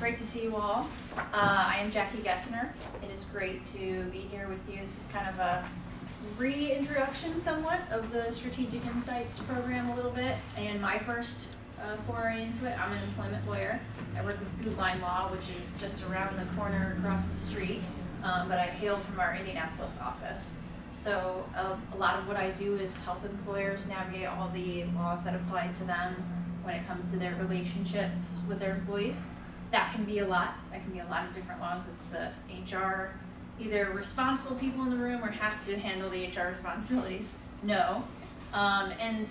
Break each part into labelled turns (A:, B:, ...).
A: great to see you all. Uh, I am Jackie Gessner. It is great to be here with you. This is kind of a reintroduction somewhat of the Strategic Insights program a little bit and my first uh, foray into it. I'm an employment lawyer. I work with Gutwein Law, which is just around the corner across the street, um, but I hail from our Indianapolis office. So um, a lot of what I do is help employers navigate all the laws that apply to them when it comes to their relationship with their employees. That can be a lot. That can be a lot of different laws. It's the HR, either responsible people in the room or have to handle the HR responsibilities. No. Um, and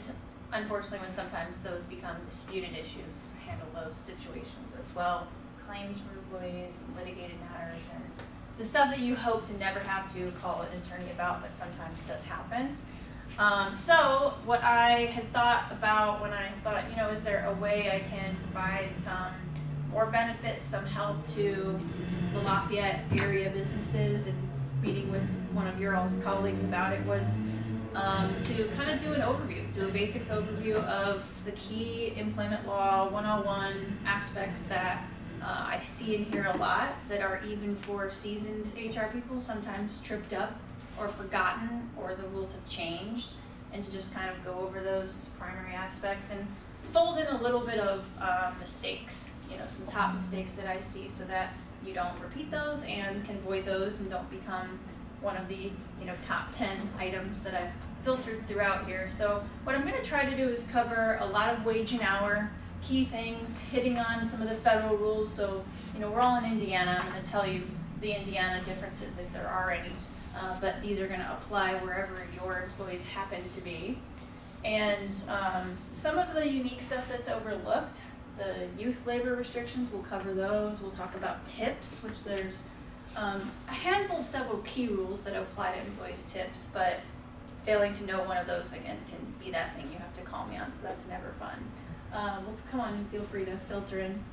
A: unfortunately, when sometimes those become disputed issues, handle those situations as well. Claims from employees, litigated matters, and the stuff that you hope to never have to call an attorney about, but sometimes does happen. Um, so what I had thought about when I thought, you know, is there a way I can provide some more benefit, some help to the Lafayette area businesses and meeting with one of your all's colleagues about it was um, to kind of do an overview, do a basics overview of the key employment law 101 aspects that uh, I see and hear a lot that are even for seasoned HR people sometimes tripped up or forgotten or the rules have changed and to just kind of go over those primary aspects. And fold in a little bit of uh, mistakes, you know, some top mistakes that I see so that you don't repeat those and can avoid those and don't become one of the, you know, top 10 items that I've filtered throughout here. So what I'm gonna try to do is cover a lot of wage and hour, key things, hitting on some of the federal rules. So, you know, we're all in Indiana. I'm gonna tell you the Indiana differences if there are any. Uh, but these are gonna apply wherever your employees happen to be. And um, some of the unique stuff that's overlooked, the youth labor restrictions, we'll cover those. We'll talk about tips, which there's um, a handful of several key rules that apply to employees' tips, but failing to know one of those, again, can be that thing you have to call me on, so that's never fun. Um, well, come on, feel free to filter in.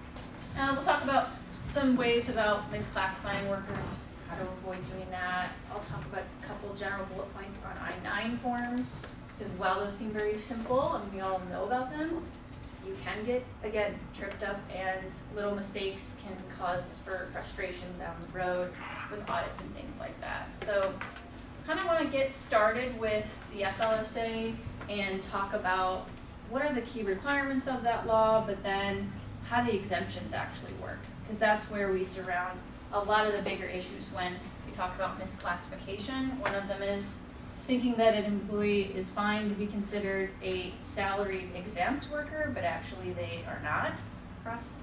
A: Uh, we'll talk about some ways about misclassifying workers, how to avoid doing that. I'll talk about a couple general bullet points on I-9 forms, because while those seem very simple and we all know about them, you can get, again, tripped up and little mistakes can cause for frustration down the road with audits and things like that. So kind of want to get started with the FLSA and talk about what are the key requirements of that law, but then how the exemptions actually work, because that's where we surround a lot of the bigger issues when we talk about misclassification. One of them is thinking that an employee is fine to be considered a salaried exempt worker, but actually they are not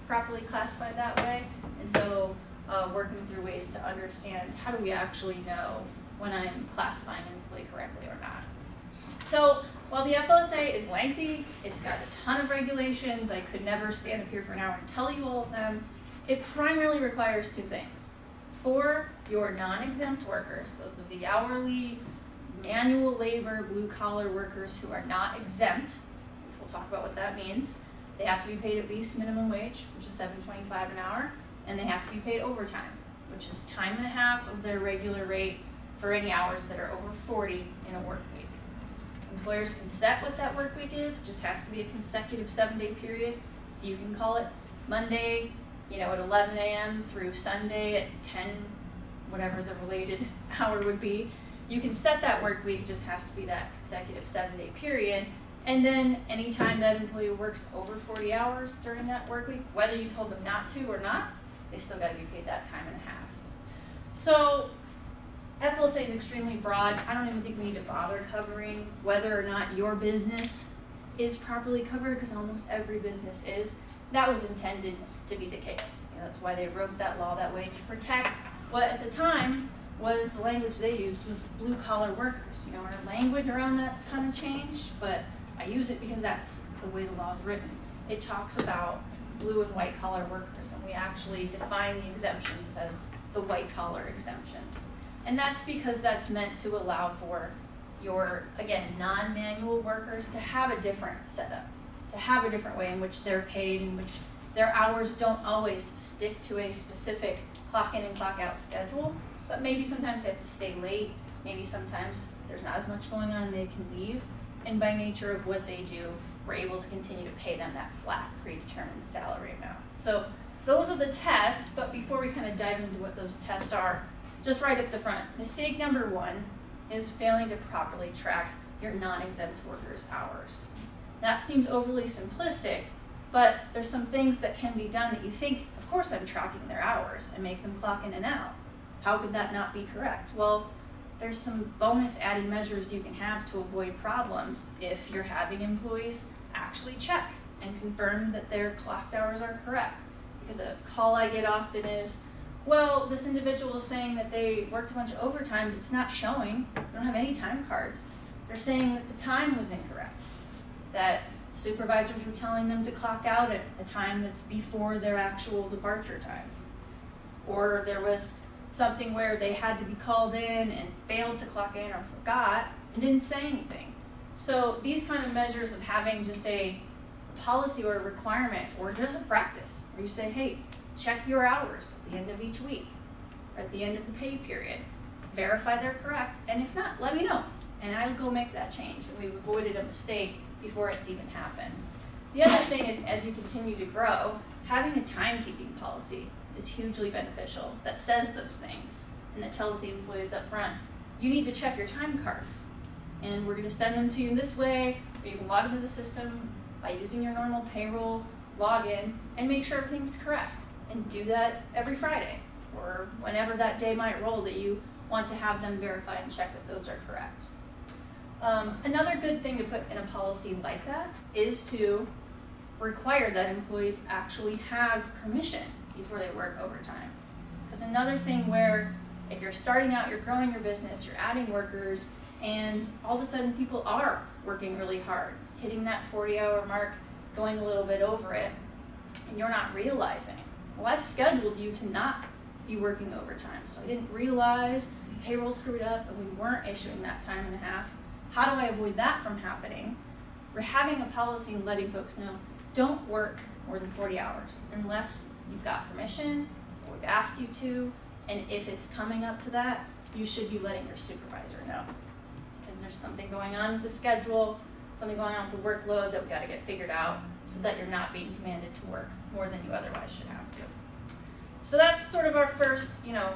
A: properly classified that way. And so uh, working through ways to understand how do we actually know when I'm classifying an employee correctly or not. So while the FLSA is lengthy, it's got a ton of regulations, I could never stand up here for an hour and tell you all of them, it primarily requires two things. For your non-exempt workers, those of the hourly, manual labor, blue collar workers who are not exempt, which we'll talk about what that means, they have to be paid at least minimum wage, which is $7.25 an hour, and they have to be paid overtime, which is time and a half of their regular rate for any hours that are over 40 in a work week. Employers can set what that work week is, it just has to be a consecutive seven day period, so you can call it Monday, you know, at 11 a.m. through Sunday at 10, whatever the related hour would be, you can set that work week, it just has to be that consecutive seven day period. And then anytime that employee works over 40 hours during that work week, whether you told them not to or not, they still got to be paid that time and a half. So FLSA is extremely broad. I don't even think we need to bother covering whether or not your business is properly covered because almost every business is. That was intended to be the case. You know, that's why they wrote that law that way to protect what at the time was the language they used was blue collar workers. You know, our language around that's kind of changed, but I use it because that's the way the law is written. It talks about blue and white collar workers, and we actually define the exemptions as the white collar exemptions. And that's because that's meant to allow for your, again, non-manual workers to have a different setup, to have a different way in which they're paid, in which their hours don't always stick to a specific clock in and clock out schedule, but maybe sometimes they have to stay late, maybe sometimes there's not as much going on and they can leave. And by nature of what they do, we're able to continue to pay them that flat predetermined salary amount. So those are the tests, but before we kind of dive into what those tests are, just right up the front, mistake number one is failing to properly track your non-exempt workers' hours. That seems overly simplistic, but there's some things that can be done that you think, of course I'm tracking their hours and make them clock in and out. How could that not be correct? Well, there's some bonus added measures you can have to avoid problems if you're having employees actually check and confirm that their clocked hours are correct. Because a call I get often is, well, this individual is saying that they worked a bunch of overtime, but it's not showing. They don't have any time cards. They're saying that the time was incorrect, that supervisors were telling them to clock out at a time that's before their actual departure time. Or there was something where they had to be called in and failed to clock in or forgot and didn't say anything. So these kind of measures of having just a policy or a requirement or just a practice where you say, hey, check your hours at the end of each week or at the end of the pay period. Verify they're correct, and if not, let me know, and I will go make that change. And we've avoided a mistake before it's even happened. The other thing is, as you continue to grow, having a timekeeping policy is hugely beneficial that says those things and that tells the employees up front, you need to check your time cards. And we're going to send them to you this way, or you can log into the system by using your normal payroll login and make sure everything's correct. And do that every Friday or whenever that day might roll that you want to have them verify and check that those are correct. Um, another good thing to put in a policy like that is to require that employees actually have permission before they work overtime. Because another thing where if you're starting out, you're growing your business, you're adding workers, and all of a sudden people are working really hard, hitting that 40 hour mark, going a little bit over it, and you're not realizing, well, I've scheduled you to not be working overtime, so I didn't realize payroll screwed up and we weren't issuing that time and a half. How do I avoid that from happening? We're having a policy and letting folks know, don't work more than 40 hours unless you've got permission or we've asked you to, and if it's coming up to that, you should be letting your supervisor know. Because there's something going on with the schedule, something going on with the workload that we gotta get figured out so that you're not being commanded to work more than you otherwise should have to. So that's sort of our first, you know,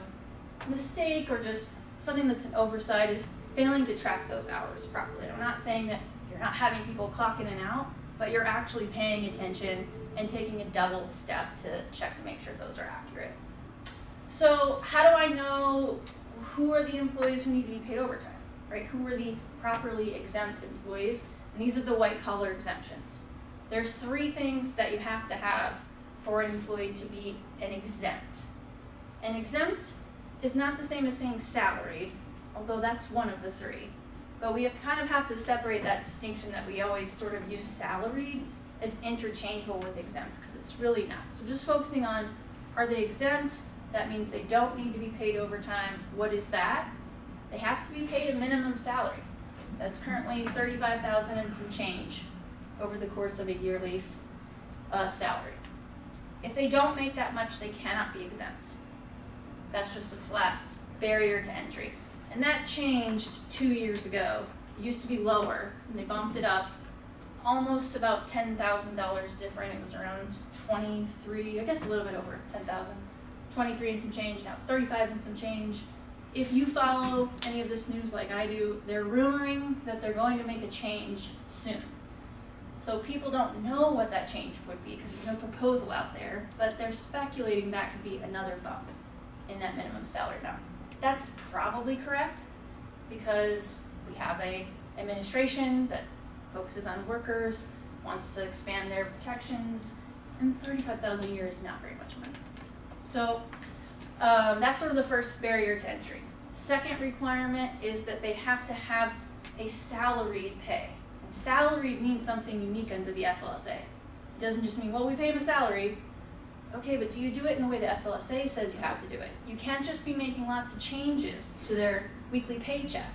A: mistake or just something that's an oversight is failing to track those hours properly. I'm not saying that you're not having people clock in and out, but you're actually paying attention and taking a double step to check to make sure those are accurate. So how do I know who are the employees who need to be paid overtime, right? Who are the properly exempt employees? And these are the white collar exemptions. There's three things that you have to have for an employee to be an exempt. An exempt is not the same as saying salaried, although that's one of the three. But we kind of have to separate that distinction that we always sort of use salaried as interchangeable with exempt because it's really not. So just focusing on are they exempt? That means they don't need to be paid overtime. What is that? They have to be paid a minimum salary. That's currently 35000 and some change over the course of a yearly uh, salary. If they don't make that much, they cannot be exempt. That's just a flat barrier to entry. And that changed two years ago. It used to be lower, and they bumped it up almost about $10,000 different. It was around 23, I guess a little bit over 10,000. 23 and some change, now it's 35 and some change. If you follow any of this news like I do, they're rumoring that they're going to make a change soon. So people don't know what that change would be because there's no proposal out there, but they're speculating that could be another bump in that minimum salary now. That's probably correct because we have a administration that focuses on workers, wants to expand their protections, and 35,000 a year is not very much money. So um, that's sort of the first barrier to entry. Second requirement is that they have to have a salaried pay. And salaried means something unique under the FLSA. It doesn't just mean, well, we pay them a salary. Okay, but do you do it in the way the FLSA says you have to do it? You can't just be making lots of changes to their weekly paycheck.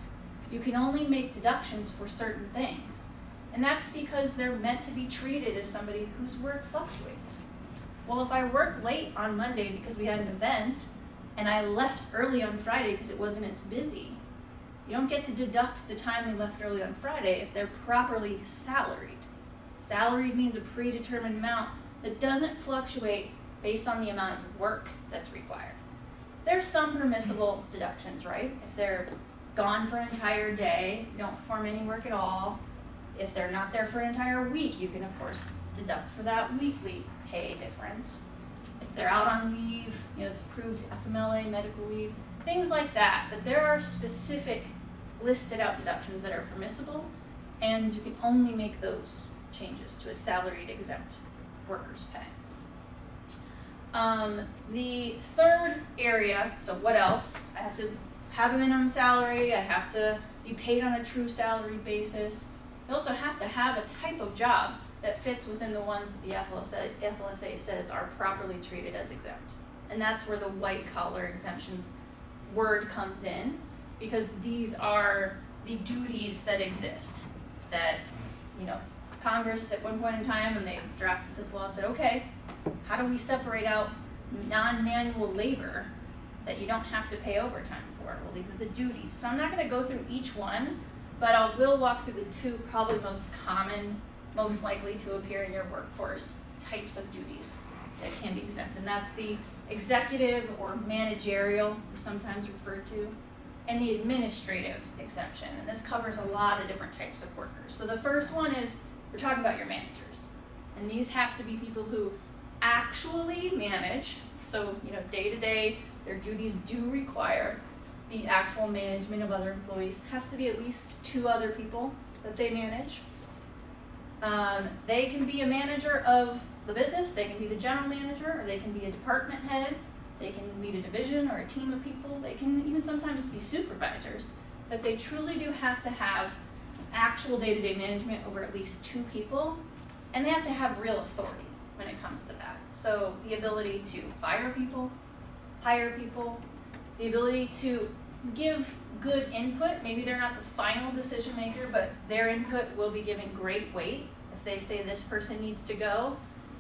A: You can only make deductions for certain things. And that's because they're meant to be treated as somebody whose work fluctuates. Well, if I work late on Monday because we had an event, and I left early on Friday because it wasn't as busy, you don't get to deduct the time they left early on Friday if they're properly salaried. Salaried means a predetermined amount that doesn't fluctuate based on the amount of work that's required. There's some permissible deductions, right? If they're gone for an entire day, don't perform any work at all. If they're not there for an entire week, you can of course deduct for that weekly pay difference. If they're out on leave, you know, it's approved FMLA, medical leave, things like that. But there are specific listed out deductions that are permissible, and you can only make those changes to a salaried exempt worker's pay. Um, the third area, so what else? I have to have a minimum salary, I have to be paid on a true salary basis. I also have to have a type of job that fits within the ones that the FLSA, FLSA says are properly treated as exempt. And that's where the white collar exemptions word comes in, because these are the duties that exist that, you know, Congress at one point in time when they drafted this law said, okay, how do we separate out non-manual labor that you don't have to pay overtime for? Well, these are the duties. So I'm not going to go through each one, but I will walk through the two probably most common, most likely to appear in your workforce types of duties that can be exempt. And that's the executive or managerial, sometimes referred to, and the administrative exemption. And this covers a lot of different types of workers. So the first one is we're talking about your managers. And these have to be people who actually manage, so you know, day to day, their duties do require the actual management of other employees. Has to be at least two other people that they manage. Um, they can be a manager of the business, they can be the general manager, or they can be a department head, they can lead a division or a team of people, they can even sometimes be supervisors, but they truly do have to have actual day-to-day management over at least two people, and they have to have real authority when it comes to that. So the ability to fire people, hire people, the ability to give good input. Maybe they're not the final decision maker, but their input will be given great weight. If they say this person needs to go,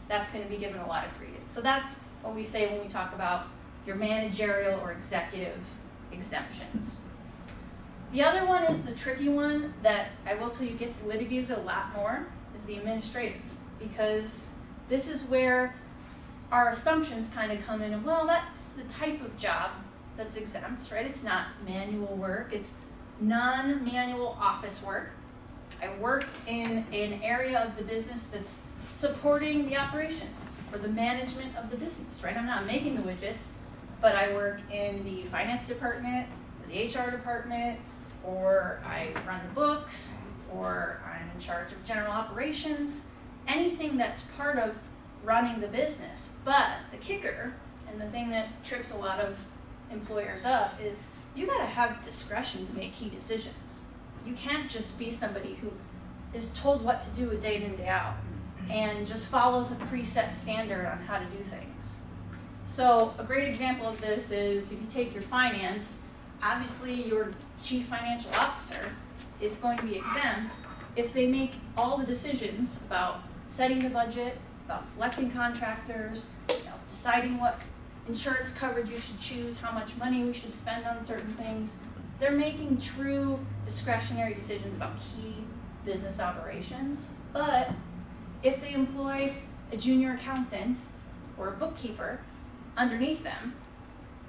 A: that's going to be given a lot of credence. So that's what we say when we talk about your managerial or executive exemptions. The other one is the tricky one that I will tell you gets litigated a lot more is the administrative because this is where our assumptions kind of come in well, that's the type of job that's exempt, right? It's not manual work, it's non-manual office work. I work in an area of the business that's supporting the operations or the management of the business, right? I'm not making the widgets, but I work in the finance department, the HR department, or I run the books, or I'm in charge of general operations, anything that's part of running the business. But the kicker, and the thing that trips a lot of employers up, is you gotta have discretion to make key decisions. You can't just be somebody who is told what to do a day in, and day out, and just follows a preset standard on how to do things. So a great example of this is if you take your finance, obviously your chief financial officer is going to be exempt if they make all the decisions about setting the budget, about selecting contractors, you know, deciding what insurance coverage you should choose, how much money we should spend on certain things. They're making true discretionary decisions about key business operations. But if they employ a junior accountant or a bookkeeper underneath them,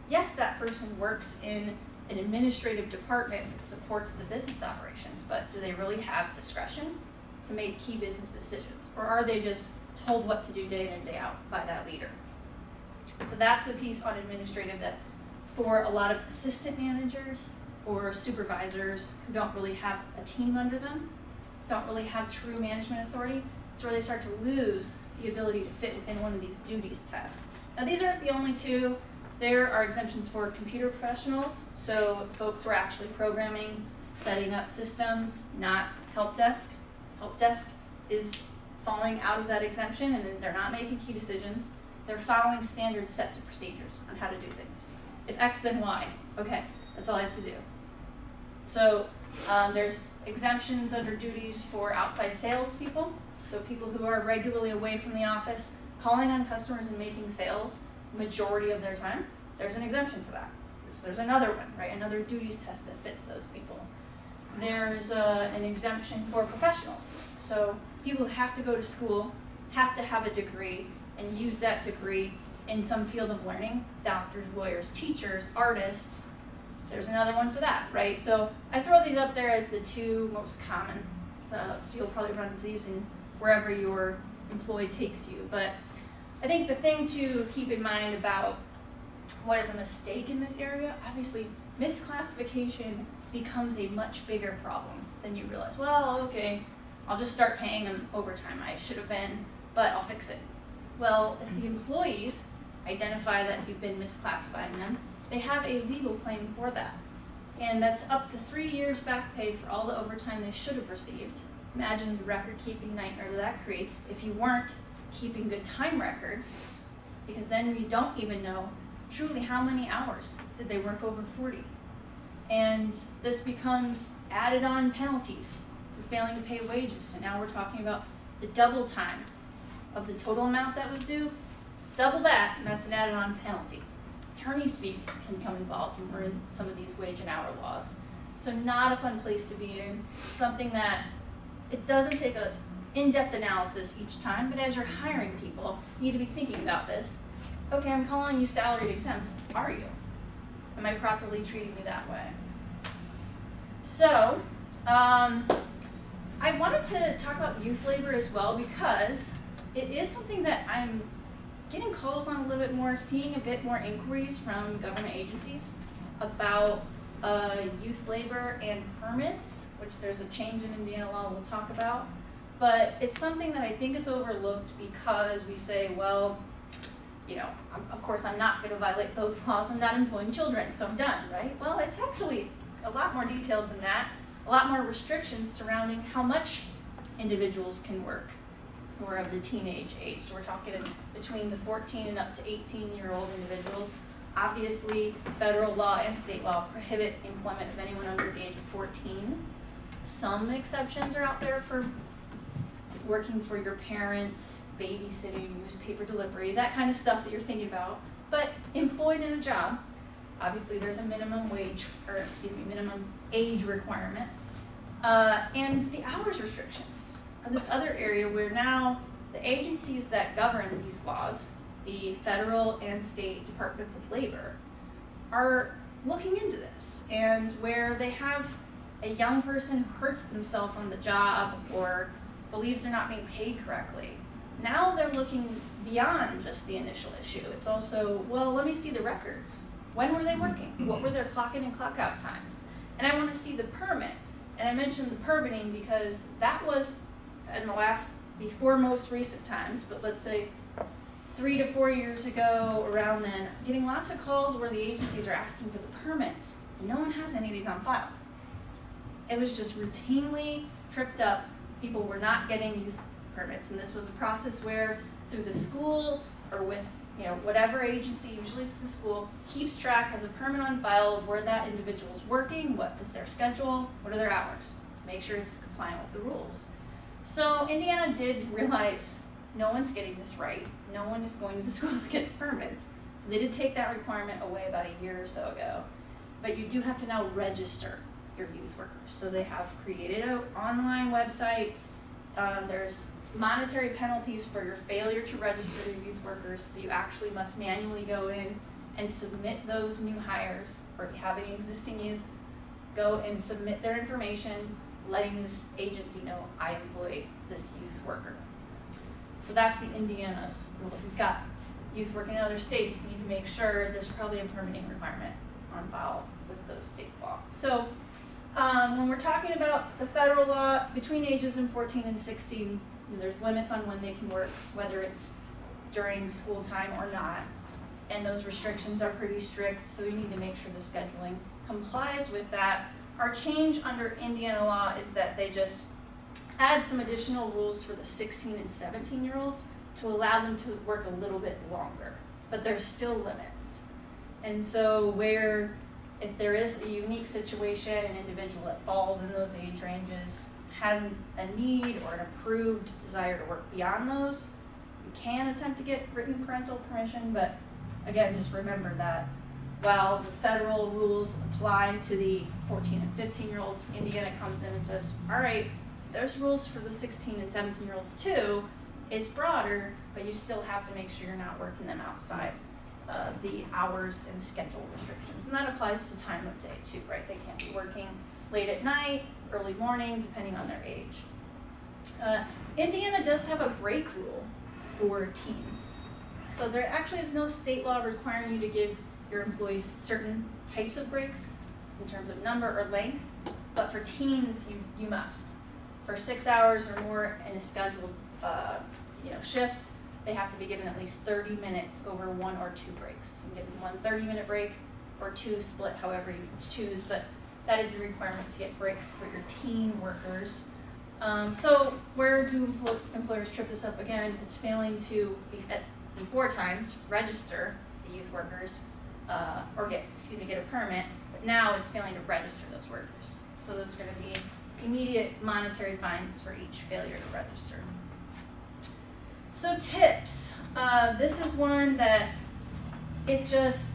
A: yes, that person works in an administrative department that supports the business operations, but do they really have discretion to make key business decisions? Or are they just told what to do day in and day out by that leader? So that's the piece on administrative that for a lot of assistant managers or supervisors who don't really have a team under them, don't really have true management authority, it's where they start to lose the ability to fit within one of these duties tests. Now these aren't the only two. There are exemptions for computer professionals, so folks who are actually programming, setting up systems, not help desk. Help desk is falling out of that exemption and they're not making key decisions. They're following standard sets of procedures on how to do things. If X, then Y. Okay, that's all I have to do. So um, there's exemptions under duties for outside salespeople, so people who are regularly away from the office, calling on customers and making sales majority of their time, there's an exemption for that. So there's another one, right? Another duties test that fits those people. There's uh, an exemption for professionals. So people who have to go to school have to have a degree and use that degree in some field of learning, doctors, lawyers, teachers, artists, there's another one for that, right? So I throw these up there as the two most common. So, so you'll probably run into these in wherever your employee takes you. But I think the thing to keep in mind about what is a mistake in this area, obviously misclassification becomes a much bigger problem than you realize. Well, okay, I'll just start paying them overtime. I should have been, but I'll fix it. Well, if the employees identify that you've been misclassifying them, they have a legal claim for that. And that's up to three years back pay for all the overtime they should have received. Imagine the record keeping nightmare that, that creates if you weren't keeping good time records, because then you don't even know truly how many hours did they work over 40. And this becomes added on penalties for failing to pay wages. So now we're talking about the double time of the total amount that was due, double that, and that's an added on penalty. Attorney's fees can come involved when we're in some of these wage and hour laws. So not a fun place to be in, something that it doesn't take a in-depth analysis each time, but as you're hiring people, you need to be thinking about this. Okay, I'm calling you salaried exempt. Are you? Am I properly treating you that way? So, um, I wanted to talk about youth labor as well because it is something that I'm getting calls on a little bit more, seeing a bit more inquiries from government agencies about uh, youth labor and permits, which there's a change in Indiana law we'll talk about. But it's something that I think is overlooked because we say, well, you know, of course I'm not going to violate those laws. I'm not employing children, so I'm done, right? Well, it's actually a lot more detailed than that. A lot more restrictions surrounding how much individuals can work who are of the teenage age. So we're talking between the 14 and up to 18 year old individuals. Obviously, federal law and state law prohibit employment of anyone under the age of 14. Some exceptions are out there for working for your parents, babysitting, newspaper delivery, that kind of stuff that you're thinking about. But employed in a job, obviously there's a minimum wage, or excuse me, minimum age requirement, uh, and the hours restrictions. This other area where now the agencies that govern these laws, the federal and state departments of labor, are looking into this, and where they have a young person who hurts themselves on the job or believes they're not being paid correctly. Now they're looking beyond just the initial issue. It's also, well, let me see the records. When were they working? What were their clock in and clock out times? And I want to see the permit. And I mentioned the permitting because that was in the last, before most recent times, but let's say three to four years ago, around then, getting lots of calls where the agencies are asking for the permits, and no one has any of these on file. It was just routinely tripped up. People were not getting youth permits, and this was a process where through the school or with you know, whatever agency, usually it's the school, keeps track, has a permit on file of where that individual is working, what is their schedule, what are their hours, to make sure it's compliant with the rules. So Indiana did realize no one's getting this right. No one is going to the school to get permits. So they did take that requirement away about a year or so ago. But you do have to now register your youth workers. So they have created an online website. Um, there's monetary penalties for your failure to register your youth workers. So you actually must manually go in and submit those new hires, or if you have any existing youth, go and submit their information, letting this agency know I employ this youth worker. So that's the Indiana's rule. If you've got youth working in other states, you need to make sure there's probably a permitting requirement on file with those state law. So um, when we're talking about the federal law, between ages of 14 and 16, there's limits on when they can work, whether it's during school time or not. And those restrictions are pretty strict, so you need to make sure the scheduling complies with that. Our change under Indiana law is that they just add some additional rules for the 16 and 17 year olds to allow them to work a little bit longer, but there's still limits. And so where if there is a unique situation, an individual that falls in those age ranges, has a need or an approved desire to work beyond those, you can attempt to get written parental permission, but again, just remember that while the federal rules apply to the 14 and 15 year olds, Indiana comes in and says, all right, there's rules for the 16 and 17 year olds too. It's broader, but you still have to make sure you're not working them outside uh, the hours and schedule restrictions. And that applies to time of day too, right? They can't be working late at night, early morning, depending on their age. Uh, Indiana does have a break rule for teens. So there actually is no state law requiring you to give your employees certain types of breaks in terms of number or length, but for teens, you, you must. For six hours or more in a scheduled uh, you know, shift, they have to be given at least 30 minutes over one or two breaks. You can get one 30 minute break or two split however you choose, but that is the requirement to get breaks for your teen workers. Um, so where do empl employers trip this up again? It's failing to, be, before times, register the youth workers uh, or get, excuse me, get a permit, but now it's failing to register those workers. So those are going to be immediate monetary fines for each failure to register. So tips. Uh, this is one that it just,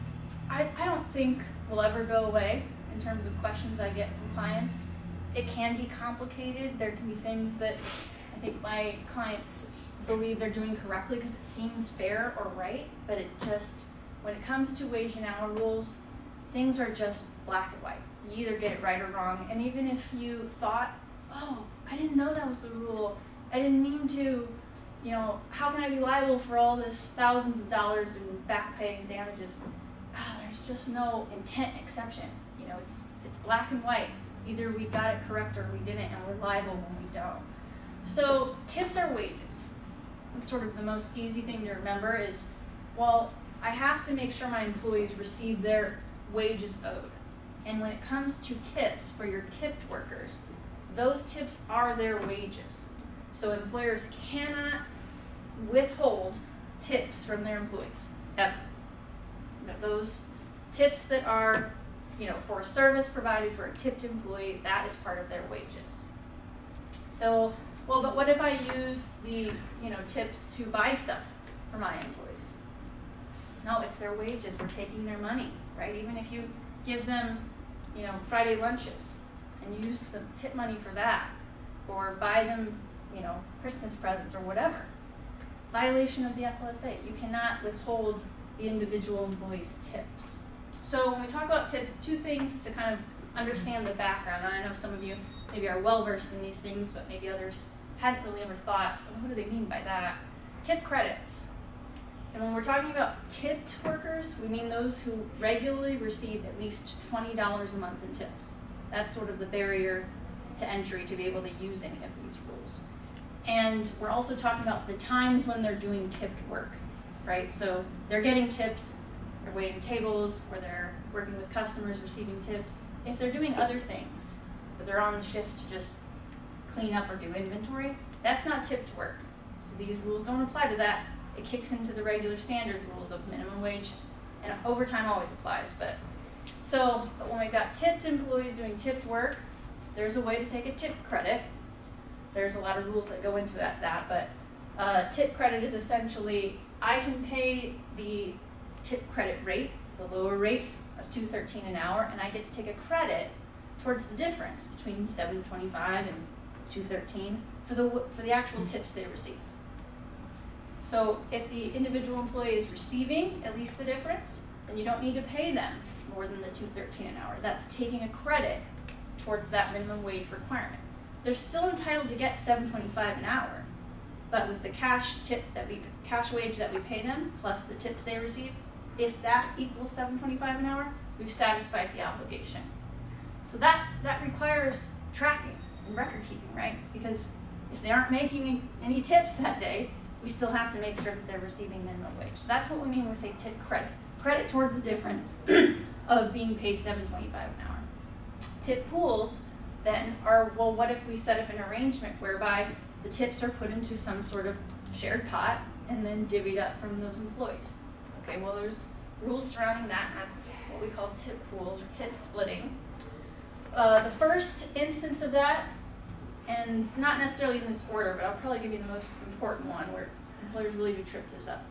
A: I, I don't think will ever go away in terms of questions I get from clients. It can be complicated. There can be things that I think my clients believe they're doing correctly because it seems fair or right, but it just, when it comes to wage and hour rules, things are just black and white. You either get it right or wrong. And even if you thought, oh, I didn't know that was the rule, I didn't mean to, you know, how can I be liable for all this thousands of dollars in back pay and damages? Ah, there's just no intent exception. You know, it's it's black and white. Either we got it correct or we didn't, and we're liable when we don't. So tips are wages. It's sort of the most easy thing to remember is, well, I have to make sure my employees receive their wages owed. And when it comes to tips for your tipped workers, those tips are their wages. So employers cannot withhold tips from their employees, ever. Those tips that are, you know, for a service provided for a tipped employee, that is part of their wages. So, well, but what if I use the, you know, tips to buy stuff for my employees? No, it's their wages. We're taking their money, right? Even if you give them, you know, Friday lunches and use the tip money for that, or buy them you know, Christmas presents or whatever. Violation of the FLSA. You cannot withhold the individual employee's tips. So when we talk about tips, two things to kind of understand the background. And I know some of you maybe are well versed in these things, but maybe others hadn't really ever thought, well, what do they mean by that? Tip credits. And when we're talking about tipped workers, we mean those who regularly receive at least $20 a month in tips. That's sort of the barrier to entry to be able to use any of these rules. And we're also talking about the times when they're doing tipped work, right? So they're getting tips, they're waiting tables, or they're working with customers, receiving tips. If they're doing other things, but they're on the shift to just clean up or do inventory, that's not tipped work. So these rules don't apply to that. It kicks into the regular standard rules of minimum wage, and overtime always applies. But so, but when we've got tipped employees doing tipped work, there's a way to take a tip credit, there's a lot of rules that go into that, that but uh, tip credit is essentially I can pay the tip credit rate, the lower rate of 213 an hour, and I get to take a credit towards the difference between 725 and 213 for the for the actual tips they receive. So if the individual employee is receiving at least the difference, then you don't need to pay them more than the 213 an hour. That's taking a credit towards that minimum wage requirement they're still entitled to get 725 an hour. But with the cash tip that we cash wage that we pay them plus the tips they receive, if that equals 725 an hour, we've satisfied the obligation. So that's that requires tracking and record keeping, right? Because if they aren't making any tips that day, we still have to make sure that they're receiving minimum wage. So that's what we mean when we say tip credit. Credit towards the difference of being paid 725 an hour. Tip pools then are, well, what if we set up an arrangement whereby the tips are put into some sort of shared pot and then divvied up from those employees? Okay, well, there's rules surrounding that, and that's what we call tip pools or tip splitting. Uh, the first instance of that, and it's not necessarily in this order, but I'll probably give you the most important one where employers really do trip this up.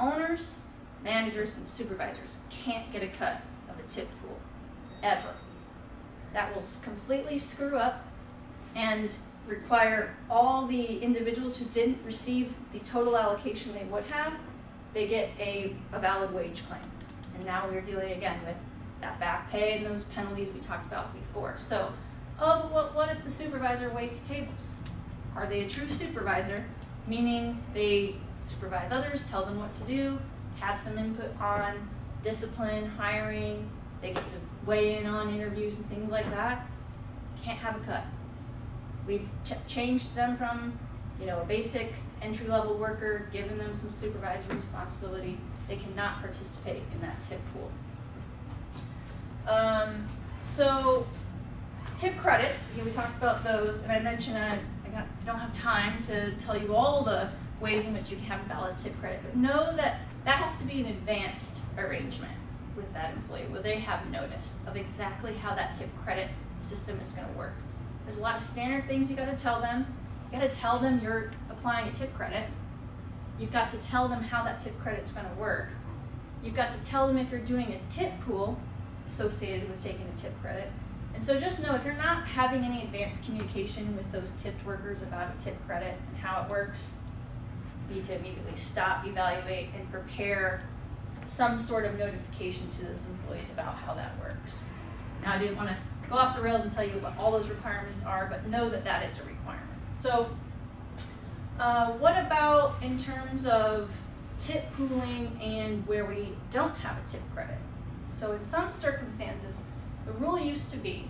A: Owners, managers, and supervisors can't get a cut of a tip pool, ever that will completely screw up and require all the individuals who didn't receive the total allocation they would have, they get a, a valid wage claim. And now we're dealing again with that back pay and those penalties we talked about before. So, oh, but what, if the supervisor waits tables? Are they a true supervisor? Meaning they supervise others, tell them what to do, have some input on discipline, hiring, they get to weigh in on interviews and things like that. Can't have a cut. We've ch changed them from, you know, a basic entry level worker, given them some supervisory responsibility. They cannot participate in that tip pool. Um, so tip credits, you know, we talked about those, and I mentioned uh, I, got, I don't have time to tell you all the ways in which you can have a valid tip credit, but know that that has to be an advanced arrangement with that employee where they have notice of exactly how that tip credit system is going to work. There's a lot of standard things you got to tell them. You got to tell them you're applying a tip credit. You've got to tell them how that tip credit is going to work. You've got to tell them if you're doing a tip pool associated with taking a tip credit. And so just know if you're not having any advanced communication with those tipped workers about a tip credit and how it works, you need to immediately stop, evaluate, and prepare some sort of notification to those employees about how that works. Now, I didn't want to go off the rails and tell you what all those requirements are, but know that that is a requirement. So, uh, what about in terms of tip pooling and where we don't have a tip credit? So in some circumstances, the rule used to be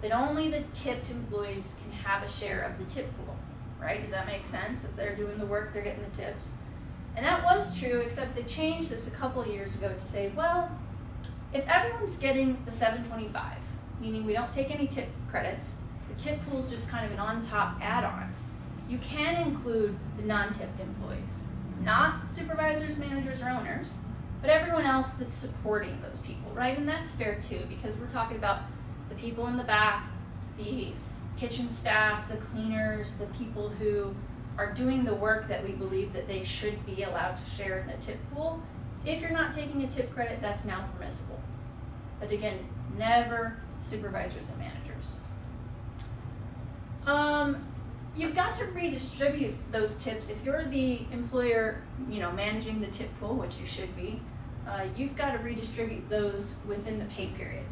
A: that only the tipped employees can have a share of the tip pool, right? Does that make sense? If they're doing the work, they're getting the tips. And that was true, except they changed this a couple years ago to say, well, if everyone's getting the 725, meaning we don't take any tip credits, the tip pool is just kind of an on-top add-on, you can include the non-tipped employees. Not supervisors, managers, or owners, but everyone else that's supporting those people, right? And that's fair too, because we're talking about the people in the back, the kitchen staff, the cleaners, the people who are doing the work that we believe that they should be allowed to share in the tip pool. If you're not taking a tip credit, that's now permissible. But again, never supervisors and managers. Um, you've got to redistribute those tips. If you're the employer, you know, managing the tip pool, which you should be, uh, you've got to redistribute those within the pay period.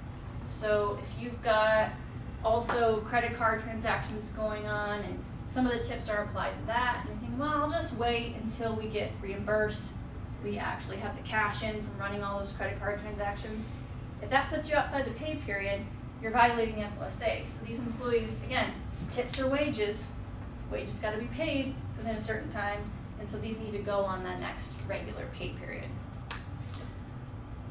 A: So if you've got also credit card transactions going on and some of the tips are applied to that. And you're thinking, well, I'll just wait until we get reimbursed. We actually have the cash in from running all those credit card transactions. If that puts you outside the pay period, you're violating the FLSA. So these employees, again, tips are wages. Wages got to be paid within a certain time, and so these need to go on the next regular pay period.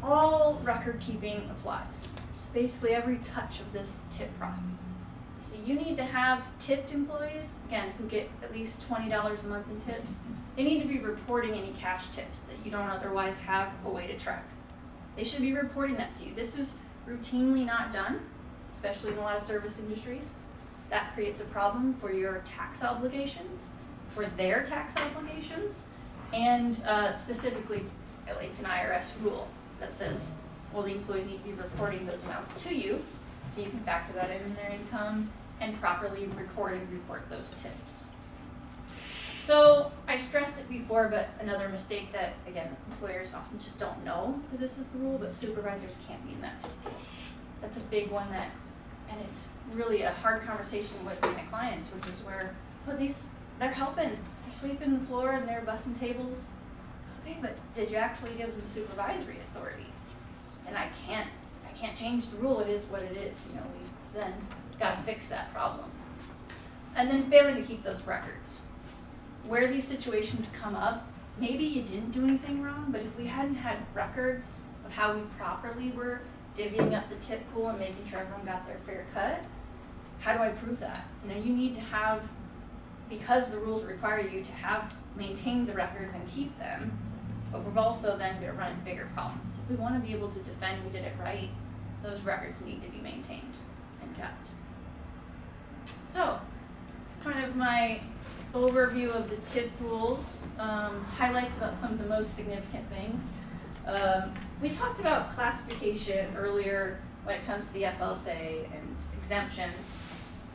A: All record keeping applies. It's basically every touch of this tip process. So you need to have tipped employees, again, who get at least $20 a month in tips. They need to be reporting any cash tips that you don't otherwise have a way to track. They should be reporting that to you. This is routinely not done, especially in a lot of service industries. That creates a problem for your tax obligations, for their tax obligations, and uh, specifically, it's an IRS rule that says, well, the employees need to be reporting those amounts to you so you can factor that in in their income and properly record and report those tips. So I stressed it before, but another mistake that, again, employers often just don't know that this is the rule, but supervisors can't be in that tip. That's a big one that, and it's really a hard conversation with my clients, which is where, well, these, they're helping, they're sweeping the floor and they're bussing tables. Okay, but did you actually give them supervisory authority? And I can't I can't change the rule, it is what it is, you know, we've then got to fix that problem. And then failing to keep those records. Where these situations come up, maybe you didn't do anything wrong, but if we hadn't had records of how we properly were divvying up the tip pool and making sure everyone got their fair cut, how do I prove that? You know, you need to have, because the rules require you to have, maintained the records and keep them, but we've also then run bigger problems. If we want to be able to defend we did it right, those records need to be maintained and kept. So, it's kind of my overview of the tip rules, um, highlights about some of the most significant things. Um, we talked about classification earlier when it comes to the FLSA and exemptions.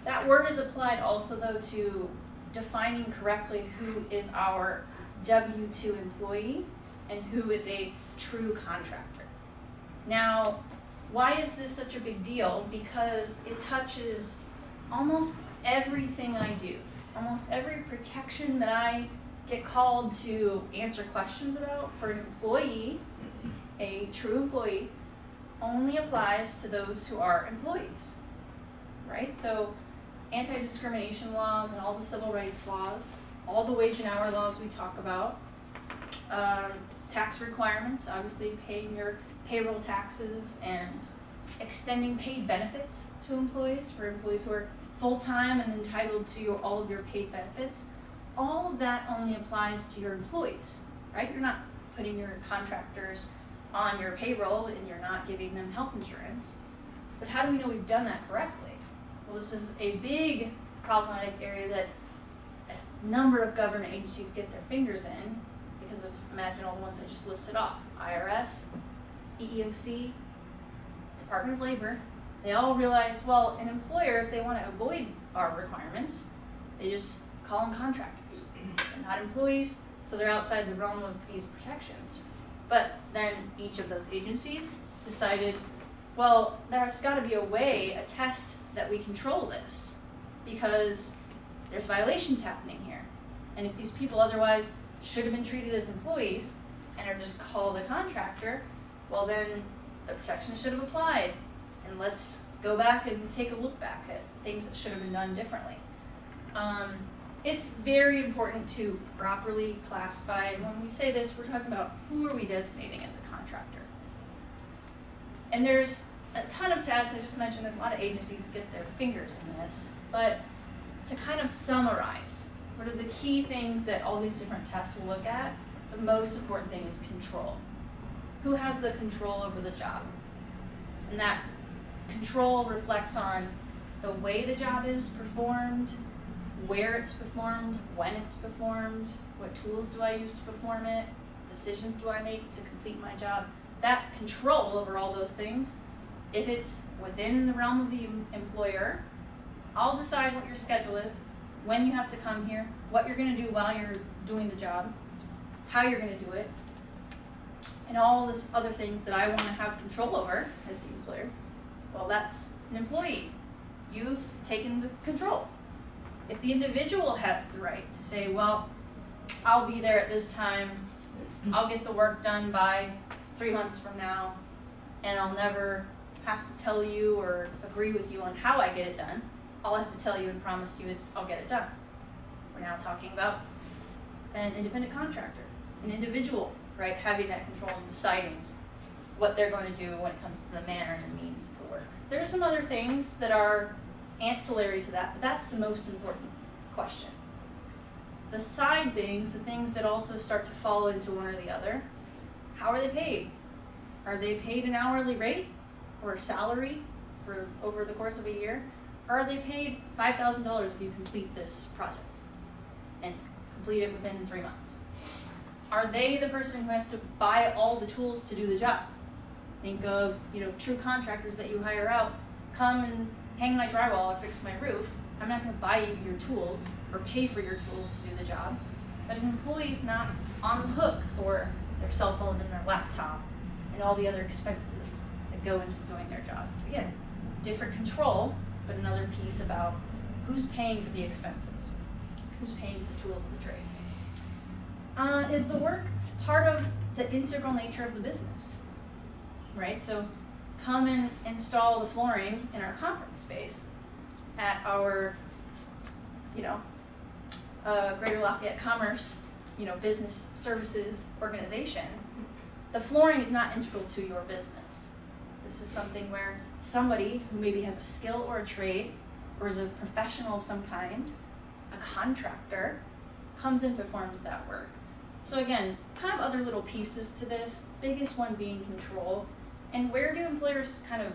A: That word is applied also though to defining correctly who is our W-2 employee and who is a true contractor. Now, why is this such a big deal? Because it touches almost everything I do. Almost every protection that I get called to answer questions about for an employee, a true employee, only applies to those who are employees, right? So anti-discrimination laws and all the civil rights laws, all the wage and hour laws we talk about, um, tax requirements, obviously paying your payroll taxes and extending paid benefits to employees for employees who are full-time and entitled to your, all of your paid benefits. All of that only applies to your employees, right? You're not putting your contractors on your payroll and you're not giving them health insurance. But how do we know we've done that correctly? Well, this is a big problematic area that a number of government agencies get their fingers in because of, imagine all the ones I just listed off. IRS, EEOC, Department of Labor, they all realize, well, an employer, if they want to avoid our requirements, they just call them contractors. They're not employees, so they're outside the realm of these protections. But then each of those agencies decided, well, there's got to be a way, a test that we control this because there's violations happening here. And if these people otherwise should have been treated as employees and are just called a contractor, well then the protection should have applied. And let's go back and take a look back at things that should have been done differently. Um, it's very important to properly classify, and when we say this, we're talking about who are we designating as a contractor. And there's a ton of tests, I just mentioned there's a lot of agencies get their fingers in this, but to kind of summarize, what are the key things that all these different tests will look at? The most important thing is control. Who has the control over the job? And that control reflects on the way the job is performed, where it's performed, when it's performed, what tools do I use to perform it, decisions do I make to complete my job. That control over all those things, if it's within the realm of the employer, I'll decide what your schedule is, when you have to come here, what you're going to do while you're doing the job, how you're going to do it, and all these other things that I want to have control over as the employer. Well, that's an employee. You've taken the control. If the individual has the right to say, well, I'll be there at this time, I'll get the work done by three months from now, and I'll never have to tell you or agree with you on how I get it done. All I have to tell you and promise you is I'll get it done. We're now talking about an independent contractor, an individual, right, having that control and deciding what they're going to do when it comes to the manner and the means of the work. There are some other things that are ancillary to that, but that's the most important question. The side things, the things that also start to fall into one or the other, how are they paid? Are they paid an hourly rate or a salary for over the course of a year? Are they paid $5,000 if you complete this project and complete it within three months? Are they the person who has to buy all the tools to do the job? Think of, you know, true contractors that you hire out, come and hang my drywall or fix my roof, I'm not going to buy you your tools or pay for your tools to do the job. But an employee's not on the hook for their cell phone and their laptop and all the other expenses that go into doing their job. Again, different control, but another piece about who's paying for the expenses, who's paying for the tools of the trade. Uh, is the work part of the integral nature of the business? Right? So come and install the flooring in our conference space at our, you know, uh, Greater Lafayette Commerce, you know, business services organization, the flooring is not integral to your business. This is something where somebody who maybe has a skill or a trade or is a professional of some kind, a contractor, comes and performs that work. So again, kind of other little pieces to this, biggest one being control. And where do employers kind of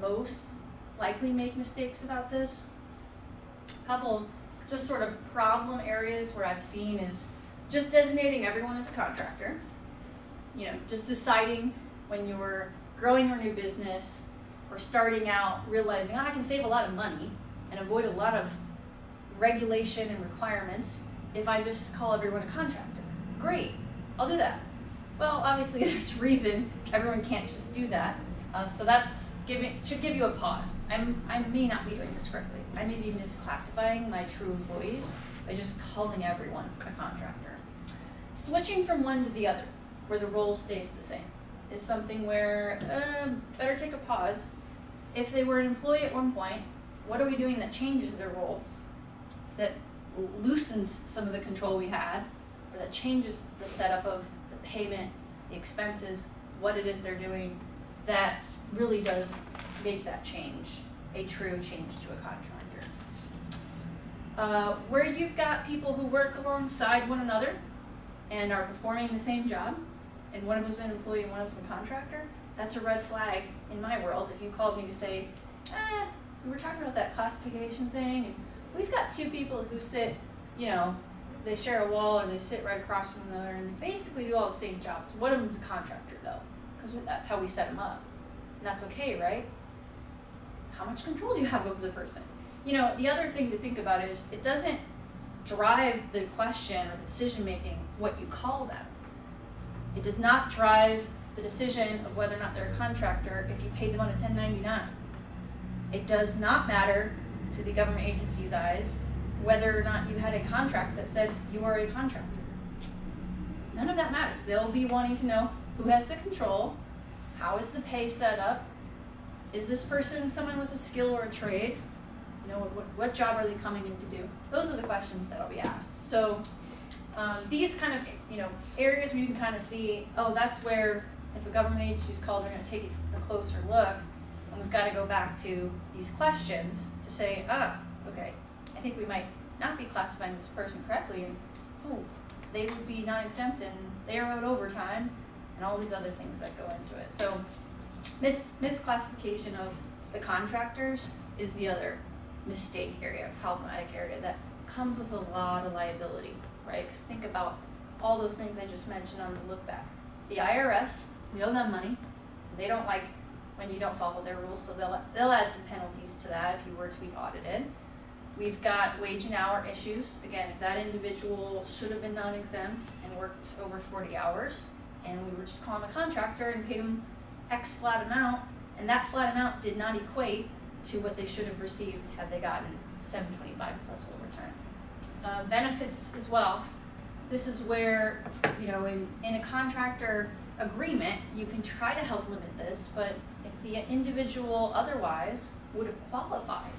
A: most likely make mistakes about this? A couple just sort of problem areas where I've seen is just designating everyone as a contractor. You know, just deciding when you're growing your new business or starting out realizing, oh, I can save a lot of money and avoid a lot of regulation and requirements if I just call everyone a contractor. Great, I'll do that. Well, obviously there's a reason everyone can't just do that. Uh, so that's giving should give you a pause. I'm, I may not be doing this correctly. I may be misclassifying my true employees by just calling everyone a contractor. Switching from one to the other, where the role stays the same, is something where uh, better take a pause. If they were an employee at one point, what are we doing that changes their role, that loosens some of the control we had, or that changes the setup of the payment, the expenses, what it is they're doing, that really does make that change a true change to a contractor. Uh, where you've got people who work alongside one another and are performing the same job, and one of them's an employee and one of them's a contractor, that's a red flag in my world. If you called me to say, eh, we were talking about that classification thing, and we've got two people who sit, you know, they share a wall or they sit right across from another and they basically do all the same jobs. One of them's a contractor though, because that's how we set them up. And that's okay, right? How much control do you have over the person? You know, the other thing to think about is it doesn't drive the question or decision making what you call them. It does not drive the decision of whether or not they're a contractor if you pay them on a 1099. It does not matter to the government agency's eyes whether or not you had a contract that said you are a contractor. None of that matters. They'll be wanting to know who has the control, how is the pay set up, is this person someone with a skill or a trade, you know, what, what job are they coming in to do? Those are the questions that'll be asked. So um, these kind of, you know, areas where you can kind of see, oh, that's where if a government agency is called, they're going to take a closer look. And we've got to go back to these questions to say, ah, okay, I think we might not be classifying this person correctly, and oh, they would be non-exempt and they are owed overtime, and all these other things that go into it. So mis misclassification of the contractors is the other mistake area, problematic area that comes with a lot of liability, right? Because think about all those things I just mentioned on the look back. The IRS, we owe them money. They don't like when you don't follow their rules, so they'll, they'll add some penalties to that if you were to be audited. We've got wage and hour issues. Again, if that individual should have been non-exempt and worked over 40 hours, and we were just calling a contractor and paid them X flat amount, and that flat amount did not equate to what they should have received had they gotten 725 plus overtime. Uh, benefits as well. This is where, you know, in, in a contractor agreement, you can try to help limit this, but if the individual otherwise would have qualified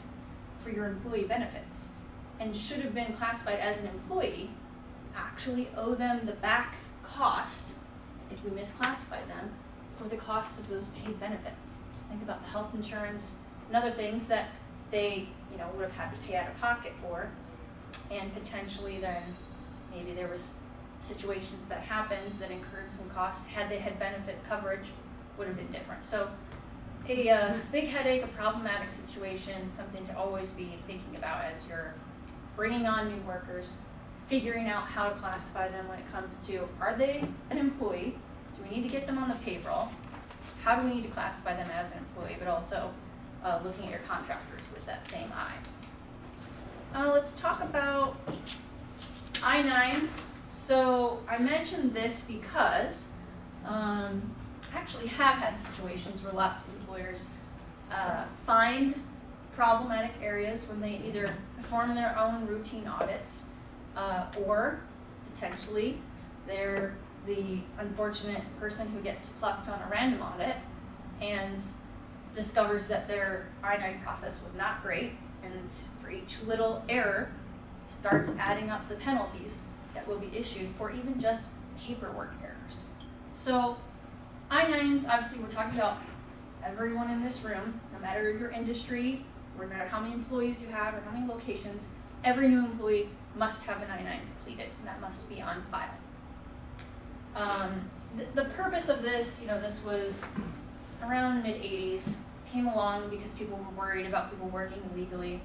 A: for your employee benefits and should have been classified as an employee, actually owe them the back cost, if we misclassify them, for the cost of those paid benefits. So think about the health insurance and other things that they you know, would have had to pay out of pocket for, and potentially then maybe there was situations that happened that incurred some costs. Had they had benefit coverage, would have been different. So a uh, big headache, a problematic situation, something to always be thinking about as you're bringing on new workers, figuring out how to classify them when it comes to, are they an employee? Do we need to get them on the payroll? How do we need to classify them as an employee, but also uh, looking at your contractors with that same eye. Uh, let's talk about I-9s. So I mentioned this because um, actually have had situations where lots of employers uh, find problematic areas when they either perform their own routine audits uh, or potentially they're the unfortunate person who gets plucked on a random audit and discovers that their I-9 process was not great and for each little error starts adding up the penalties that will be issued for even just paperwork errors. So I-9s, obviously we're talking about everyone in this room, no matter your industry, no matter how many employees you have or how many locations, every new employee must have an I-9 completed, and that must be on file. Um, the, the purpose of this, you know, this was around mid-80s, came along because people were worried about people working illegally,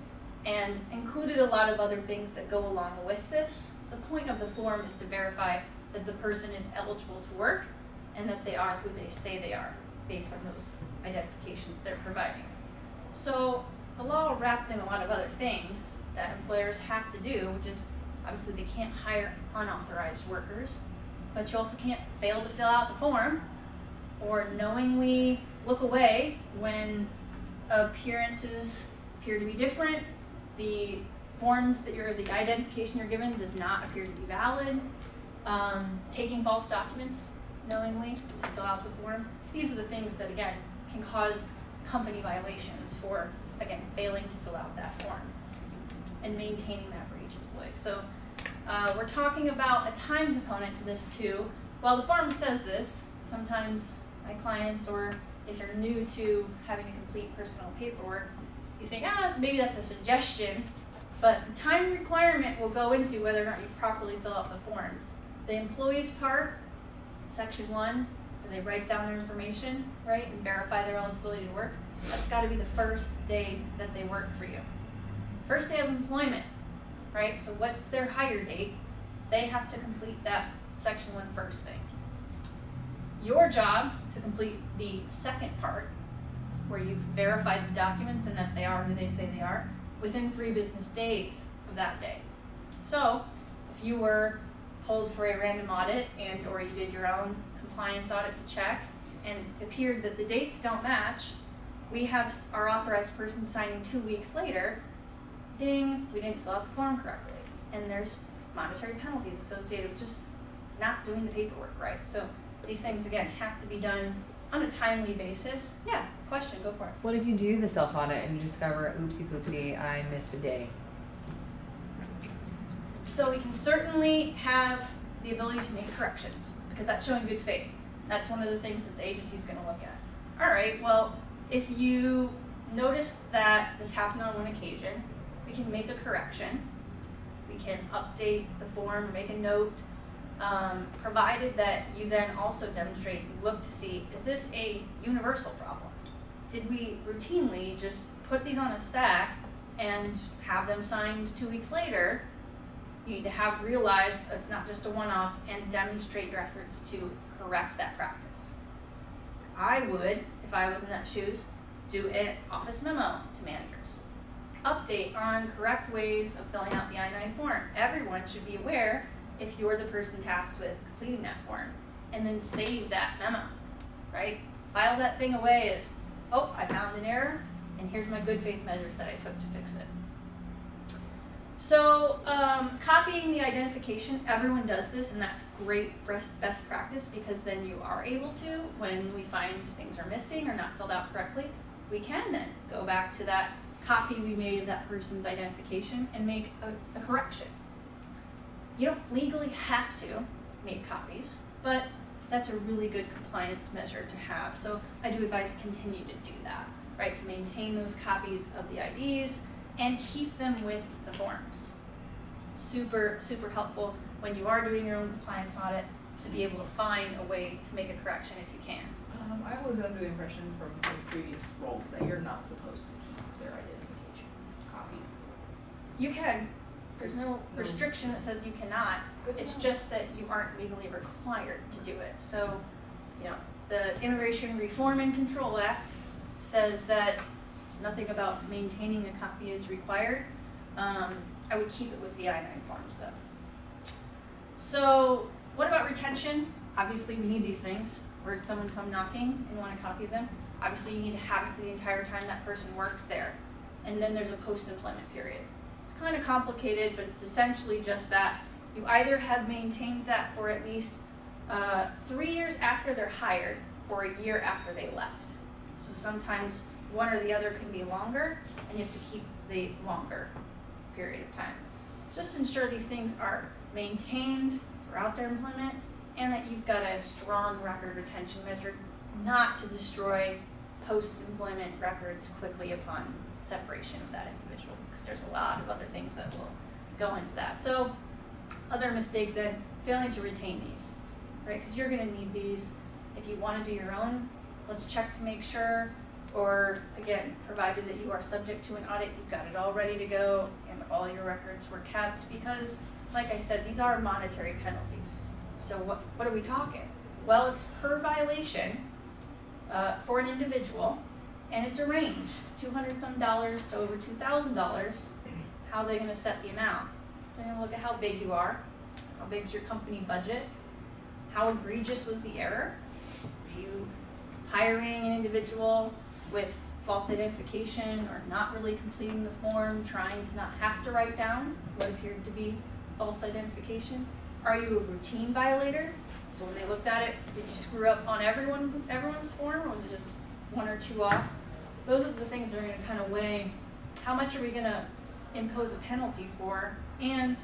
A: and included a lot of other things that go along with this. The point of the form is to verify that the person is eligible to work and that they are who they say they are based on those identifications they're providing. So the law wrapped in a lot of other things that employers have to do, which is obviously they can't hire unauthorized workers, but you also can't fail to fill out the form or knowingly look away when appearances appear to be different, the forms that you're, the identification you're given does not appear to be valid, um, taking false documents knowingly to fill out the form. These are the things that, again, can cause company violations for, again, failing to fill out that form and maintaining that for each employee. So uh, we're talking about a time component to this too. While the form says this, sometimes my clients or if you're new to having to complete personal paperwork, you think, ah, maybe that's a suggestion, but time requirement will go into whether or not you properly fill out the form. The employee's part, section one, where they write down their information, right, and verify their eligibility to work, that's gotta be the first day that they work for you. First day of employment, right, so what's their hire date? They have to complete that section one first thing. Your job to complete the second part, where you've verified the documents and that they are who they say they are, within three business days of that day. So, if you were pulled for a random audit and or you did your own compliance audit to check and it appeared that the dates don't match, we have our authorized person signing two weeks later, ding, we didn't fill out the form correctly. And there's monetary penalties associated with just not doing the paperwork right. So these things, again, have to be done on a timely basis. Yeah, question, go for it.
B: What if you do the self audit and you discover, oopsie poopsie, I missed a day?
A: So we can certainly have the ability to make corrections because that's showing good faith. That's one of the things that the agency is going to look at. All right, well, if you notice that this happened on one occasion, we can make a correction. We can update the form, make a note, um, provided that you then also demonstrate, you look to see, is this a universal problem? Did we routinely just put these on a stack and have them signed two weeks later? You need to have realized it's not just a one-off and demonstrate your efforts to correct that practice. I would, if I was in that shoes, do an office memo to managers. Update on correct ways of filling out the I-9 form. Everyone should be aware if you're the person tasked with completing that form. And then save that memo, right? File that thing away as, oh, I found an error, and here's my good faith measures that I took to fix it. So um, copying the identification, everyone does this, and that's great best practice because then you are able to, when we find things are missing or not filled out correctly, we can then go back to that copy we made of that person's identification and make a, a correction. You don't legally have to make copies, but that's a really good compliance measure to have. So I do advise continue to do that, right? To maintain those copies of the IDs and keep them with the forms. Super, super helpful when you are doing your own compliance audit to be able to find a way to make a correction if you can.
C: Um, I was under the impression from, from previous roles that you're not supposed to keep their identification copies.
A: You can, there's no restriction that says you cannot. It's just that you aren't legally required to do it. So, you know, the Immigration Reform and Control Act says that nothing about maintaining a copy is required. Um, I would keep it with the I-9 forms though. So, what about retention? Obviously, we need these things. Where does someone come knocking and want a copy of them? Obviously, you need to have it for the entire time that person works there. And then there's a post-employment period kind of complicated, but it's essentially just that you either have maintained that for at least uh, three years after they're hired or a year after they left. So sometimes one or the other can be longer, and you have to keep the longer period of time. Just ensure these things are maintained throughout their employment and that you've got a strong record retention measure not to destroy post-employment records quickly upon separation of that individual there's a lot of other things that will go into that. So other mistake then, failing to retain these, right? Because you're gonna need these if you wanna do your own, let's check to make sure, or again, provided that you are subject to an audit, you've got it all ready to go and all your records were kept because like I said, these are monetary penalties. So what, what are we talking? Well, it's per violation uh, for an individual and it's a range, two hundred some dollars to over two thousand dollars. How are they gonna set the amount? They're gonna look at how big you are, how big's your company budget, how egregious was the error? Are you hiring an individual with false identification or not really completing the form, trying to not have to write down what appeared to be false identification? Are you a routine violator? So when they looked at it, did you screw up on everyone, everyone's form, or was it just one or two off? Those are the things that are gonna kind of weigh, how much are we gonna impose a penalty for? And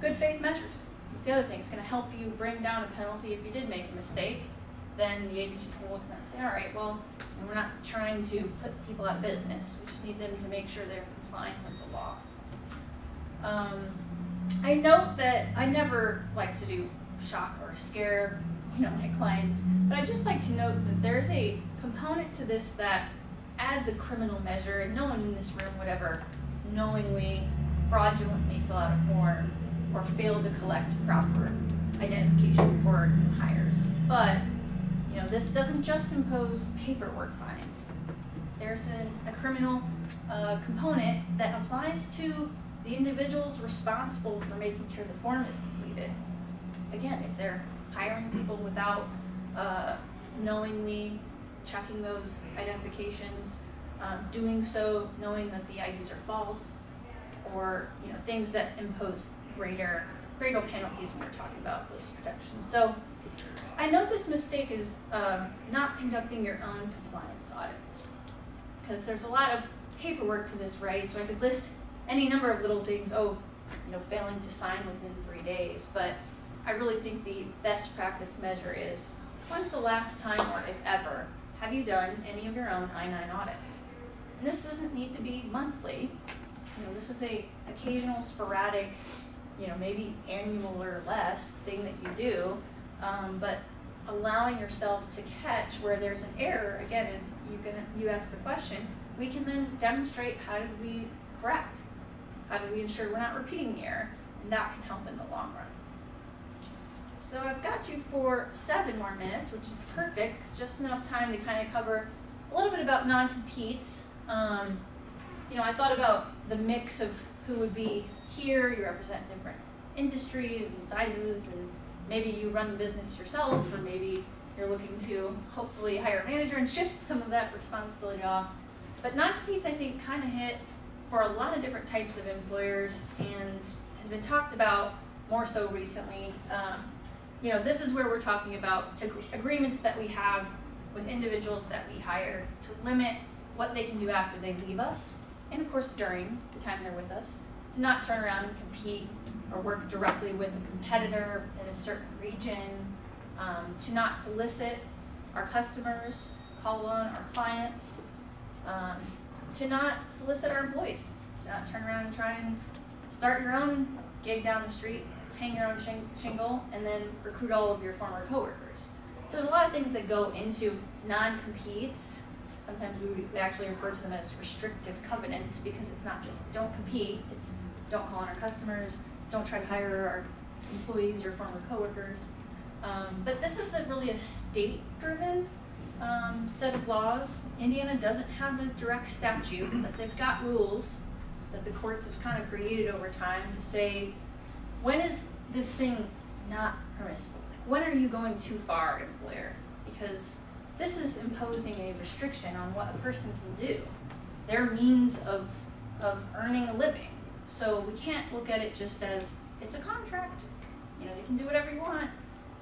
A: good faith measures. That's the other thing, it's gonna help you bring down a penalty if you did make a mistake. Then the agency's gonna look at that and say, all right, well, we're not trying to put people out of business, we just need them to make sure they're complying with the law. Um, I note that I never like to do shock or scare, you know, my clients, but I just like to note that there's a component to this that adds a criminal measure, and no one in this room would ever knowingly, fraudulently fill out a form or fail to collect proper identification for new hires. But, you know, this doesn't just impose paperwork fines. There's a, a criminal, uh, component that applies to the individuals responsible for making sure the form is completed. Again, if they're hiring people without, uh, knowingly checking those identifications, um, doing so knowing that the IDs are false, or, you know, things that impose greater, greater penalties when we're talking about those protections. So, I note this mistake is, um, not conducting your own compliance audits. Because there's a lot of paperwork to this, right? So I could list any number of little things, oh, you know, failing to sign within three days, but I really think the best practice measure is, when's the last time or if ever, have you done any of your own I-9 audits? And this doesn't need to be monthly, you know, this is a occasional sporadic, you know, maybe annual or less thing that you do, um, but allowing yourself to catch where there's an error, again, is you can, you ask the question, we can then demonstrate how did we correct? How do we ensure we're not repeating the error? And that can help in the long run. So I've got you for seven more minutes, which is perfect. Just enough time to kind of cover a little bit about non-competes. Um, you know, I thought about the mix of who would be here. You represent different industries and sizes, and maybe you run the business yourself, or maybe you're looking to hopefully hire a manager and shift some of that responsibility off. But non-competes, I think, kind of hit for a lot of different types of employers and has been talked about more so recently. Um, you know, this is where we're talking about ag agreements that we have with individuals that we hire to limit what they can do after they leave us, and of course during the time they're with us, to not turn around and compete or work directly with a competitor in a certain region, um, to not solicit our customers, call on our clients, um, to not solicit our employees, to not turn around and try and start your own gig down the street, hang your own shingle, and then recruit all of your former coworkers. So there's a lot of things that go into non-competes. Sometimes we, actually refer to them as restrictive covenants because it's not just don't compete, it's don't call on our customers, don't try to hire our employees or former coworkers. Um, but this isn't really a state-driven um, set of laws. Indiana doesn't have a direct statute, but they've got rules that the courts have kind of created over time to say, when is this thing not permissible? When are you going too far, employer? Because this is imposing a restriction on what a person can do, their means of, of earning a living. So we can't look at it just as, it's a contract, you know, you can do whatever you want.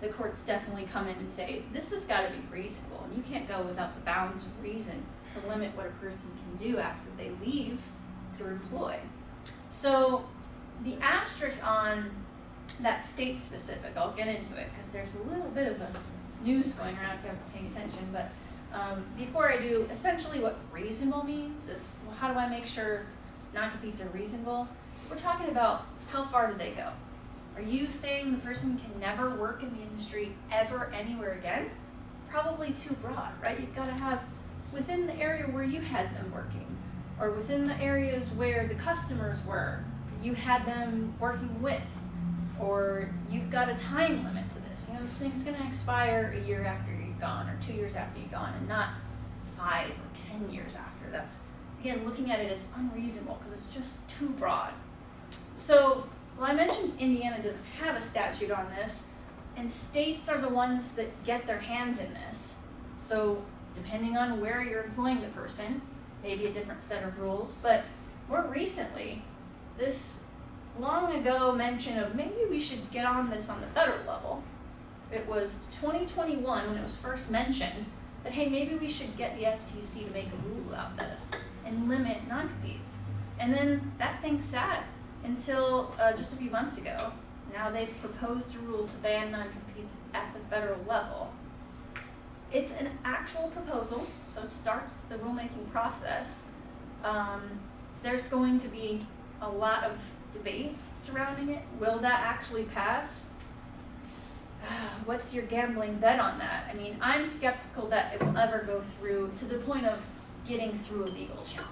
A: The courts definitely come in and say, this has gotta be reasonable, and you can't go without the bounds of reason to limit what a person can do after they leave their employ. So the asterisk on that state specific, I'll get into it, because there's a little bit of a news going around if you haven't paying attention, but um, before I do, essentially what reasonable means is, well, how do I make sure non-competes are reasonable? We're talking about how far do they go? Are you saying the person can never work in the industry ever anywhere again? Probably too broad, right? You've got to have within the area where you had them working, or within the areas where the customers were, you had them working with, or you've got a time limit to this. You know, this thing's going to expire a year after you're gone, or two years after you're gone, and not five or ten years after. That's again looking at it as unreasonable because it's just too broad. So, well, I mentioned Indiana doesn't have a statute on this, and states are the ones that get their hands in this. So, depending on where you're employing the person, maybe a different set of rules. But more recently, this long ago mention of maybe we should get on this on the federal level. It was 2021 when it was first mentioned that hey, maybe we should get the FTC to make a rule about this and limit non-competes. And then that thing sat until uh, just a few months ago. Now they've proposed a rule to ban non-competes at the federal level. It's an actual proposal, so it starts the rulemaking process. Um, there's going to be a lot of debate surrounding it. Will that actually pass? What's your gambling bet on that? I mean, I'm skeptical that it will ever go through to the point of getting through a legal challenge,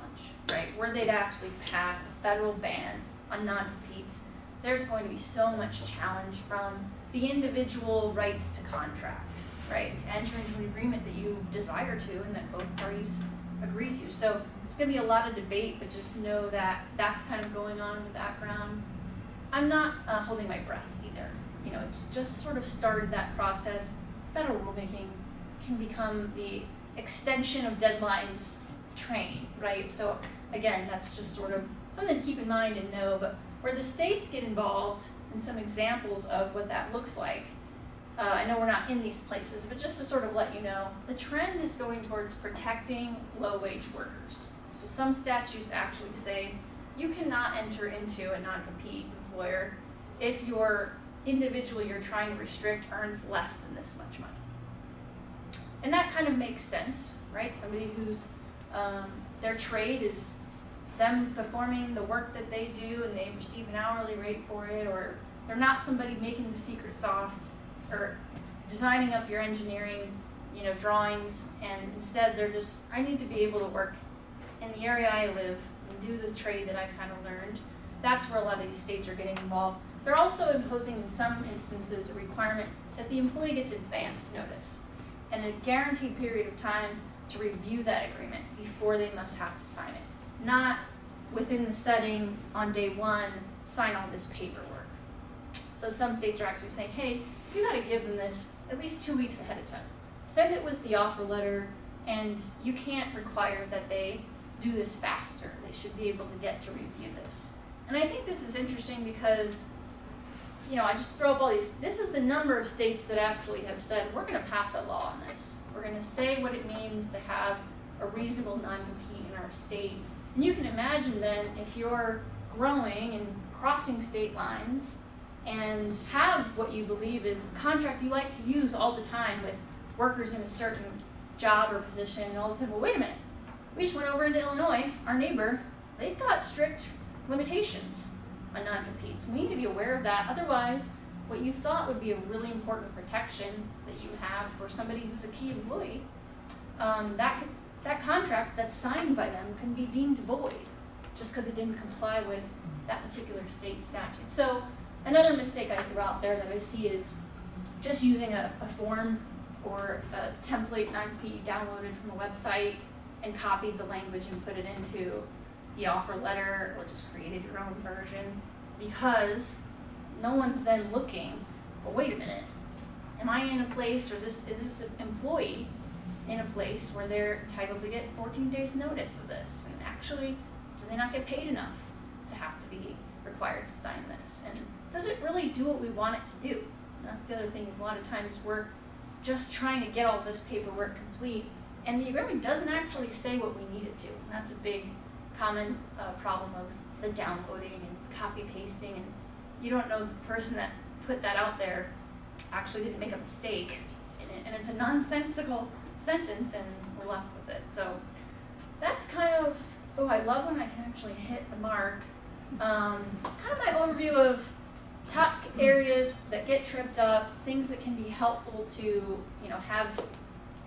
A: right? Where they'd actually pass a federal ban on non-competes. There's going to be so much challenge from the individual rights to contract, right? To enter into an agreement that you desire to and that both parties agree to. So it's going to be a lot of debate, but just know that that's kind of going on in the background. I'm not uh, holding my breath either. You know, it just sort of started that process. Federal rulemaking can become the extension of deadlines train, right? So again, that's just sort of something to keep in mind and know. But where the states get involved, and some examples of what that looks like. Uh, I know we're not in these places, but just to sort of let you know, the trend is going towards protecting low-wage workers. So some statutes actually say you cannot enter into a non-compete employer if your individual you're trying to restrict earns less than this much money. And that kind of makes sense, right? Somebody whose um, their trade is them performing the work that they do and they receive an hourly rate for it, or they're not somebody making the secret sauce or designing up your engineering, you know, drawings, and instead they're just, I need to be able to work in the area I live and do the trade that I've kind of learned. That's where a lot of these states are getting involved. They're also imposing in some instances a requirement that the employee gets advance notice and a guaranteed period of time to review that agreement before they must have to sign it. Not within the setting on day one, sign all this paperwork. So some states are actually saying, hey, you gotta give them this at least two weeks ahead of time. Send it with the offer letter, and you can't require that they do this faster. They should be able to get to review this. And I think this is interesting because, you know, I just throw up all these, this is the number of states that actually have said, we're gonna pass a law on this. We're gonna say what it means to have a reasonable non-compete in our state. And you can imagine then if you're growing and crossing state lines and have what you believe is the contract you like to use all the time with workers in a certain job or position, and all of a sudden, well, wait a minute, we just went over into Illinois, our neighbor, they've got strict limitations on non-competes. We need to be aware of that. Otherwise, what you thought would be a really important protection that you have for somebody who's a key employee, um, that could, that contract that's signed by them can be deemed void just because it didn't comply with that particular state statute. So another mistake I threw out there that I see is just using a, a form or a template non-compete downloaded from a website and copied the language and put it into the offer letter or just created your own version because no one's then looking, wait a minute, am I in a place or this is this employee in a place where they're entitled to get 14 days notice of this? And actually, do they not get paid enough to have to be required to sign this? And does it really do what we want it to do? And that's the other thing is a lot of times we're just trying to get all this paperwork complete and the agreement doesn't actually say what we need it to. And that's a big common uh, problem of the downloading and copy pasting and you don't know the person that put that out there actually didn't make a mistake in it and it's a nonsensical sentence and we're left with it. So that's kind of, oh, I love when I can actually hit the mark. Um, kind of my overview of top areas that get tripped up, things that can be helpful to, you know, have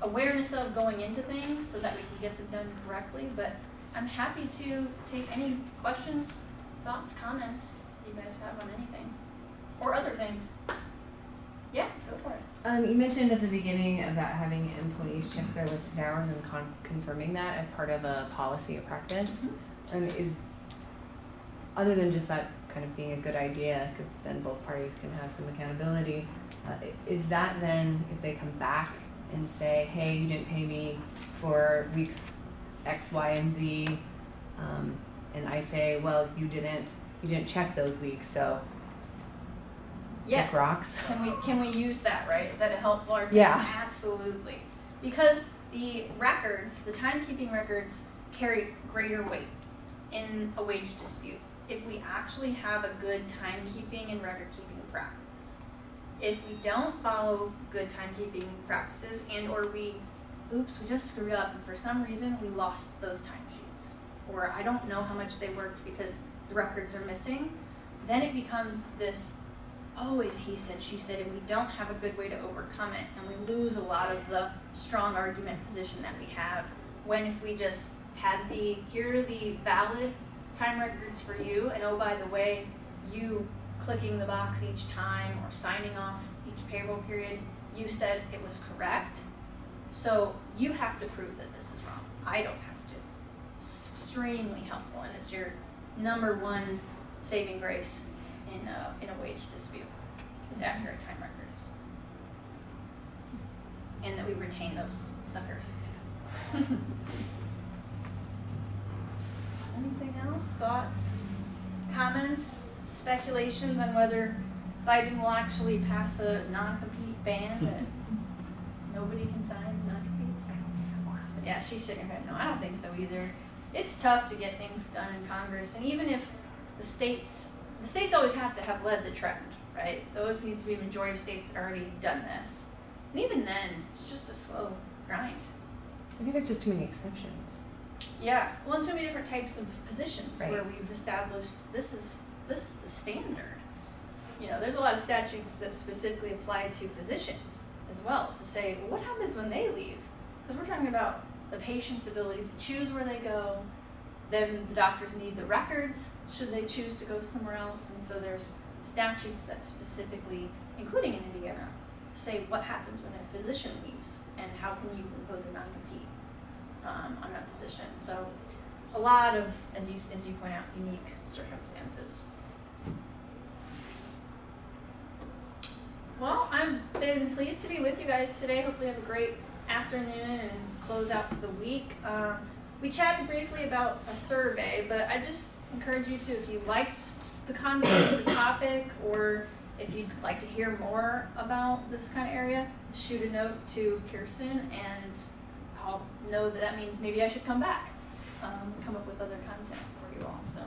A: awareness of going into things so that we can get them done correctly. But I'm happy to take any questions, thoughts, comments you guys have on anything or other things. Yeah, go for it.
B: Um, you mentioned at the beginning about having employees check their listed hours and con- confirming that as part of a policy or practice. Um, is, other than just that kind of being a good idea, because then both parties can have some accountability, uh, is that then, if they come back and say, hey, you didn't pay me for weeks X, Y, and Z, um, and I say, well, you didn't, you didn't check those weeks, so
A: Yes.
B: like rocks?
A: Can we, can we use that, right? Is that a helpful argument?
B: Yeah.
A: Absolutely. Because the records, the timekeeping records carry greater weight in a wage dispute if we actually have a good timekeeping and record keeping practice. If we don't follow good timekeeping practices and or we, oops, we just screwed up and for some reason we lost those timesheets. Or I don't know how much they worked because the records are missing, then it becomes this always he said, she said, and we don't have a good way to overcome it, and we lose a lot of the strong argument position that we have. When if we just had the, here are the valid time records for you, and oh, by the way, you clicking the box each time or signing off each payroll period, you said it was correct. So you have to prove that this is wrong. I don't have to. It's extremely helpful, and it's your number one saving grace in a, in a wage dispute, is accurate time records. And that we retain those suckers. Anything else, thoughts, comments, speculations on whether Biden will actually pass a non-compete ban that nobody can sign non-competes? Yeah, she's shaking her head, no, I don't think so either. It's tough to get things done in Congress, and even if the states, the states always have to have led the trend, right? Those needs to be a majority of states already done this. And even then, it's just a slow grind.
B: I think there's just too many exceptions.
A: Yeah, well, and so many different types of positions where we've established this is this is the standard. You know, there's a lot of statutes that specifically apply to physicians as well to say, well, what happens when they leave? Because we're talking about the patient's ability to choose where they go. Then the doctors need the records should they choose to go somewhere else, and so there's statutes that specifically, including in Indiana, say what happens when a physician leaves and how can you impose a non-compete um, on that position. So a lot of, as you, as you point out, unique circumstances. Well, I've been pleased to be with you guys today. Hopefully have a great afternoon and close out to the week. Um, we chatted briefly about a survey, but I just encourage you to, if you liked the content of the topic or if you'd like to hear more about this kind of area, shoot a note to Kirsten and I'll know that that means maybe I should come back, um, come up with other content for you all. So,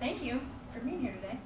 A: thank you for being here today.